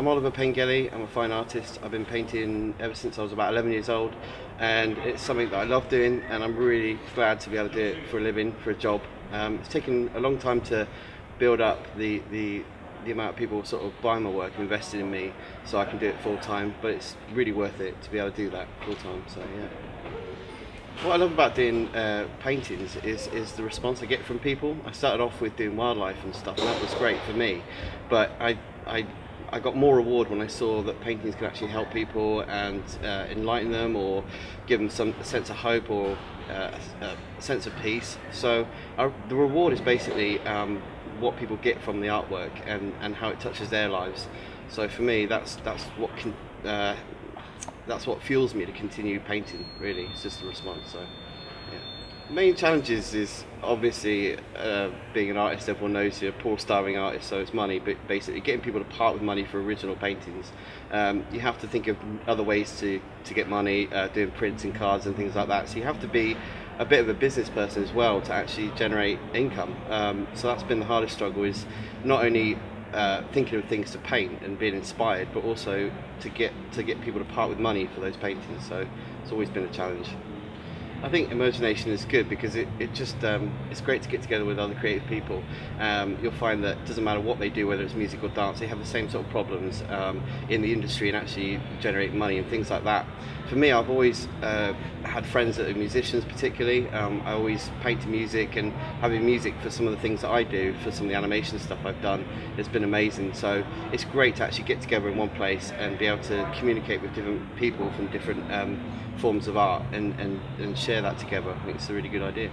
I'm Oliver Pengilley. I'm a fine artist. I've been painting ever since I was about 11 years old, and it's something that I love doing, and I'm really glad to be able to do it for a living, for a job. Um, it's taken a long time to build up the, the the amount of people sort of buying my work and investing in me, so I can do it full time. But it's really worth it to be able to do that full time. So yeah. What I love about doing uh, paintings is, is the response I get from people. I started off with doing wildlife and stuff, and that was great for me. But I, I, I got more reward when I saw that paintings can actually help people and uh, enlighten them or give them some sense of hope or uh, a sense of peace. So uh, the reward is basically um, what people get from the artwork and, and how it touches their lives. So for me, that's that's what can uh, that's what fuels me to continue painting. Really, it's just the response. So. Main challenges is obviously uh, being an artist. Everyone knows you're a poor, starving artist, so it's money. But basically, getting people to part with money for original paintings, um, you have to think of other ways to to get money, uh, doing prints and cards and things like that. So you have to be a bit of a business person as well to actually generate income. Um, so that's been the hardest struggle is not only uh, thinking of things to paint and being inspired, but also to get to get people to part with money for those paintings. So it's always been a challenge. I think Emergeination is good because it, it just um, it's great to get together with other creative people. Um, you'll find that it doesn't matter what they do, whether it's music or dance, they have the same sort of problems um, in the industry and actually generate money and things like that. For me, I've always uh, had friends that are musicians, particularly. Um, I always paint music and having music for some of the things that I do, for some of the animation stuff I've done, has been amazing. So it's great to actually get together in one place and be able to communicate with different people from different um, forms of art and, and, and share that together. I think it's a really good idea.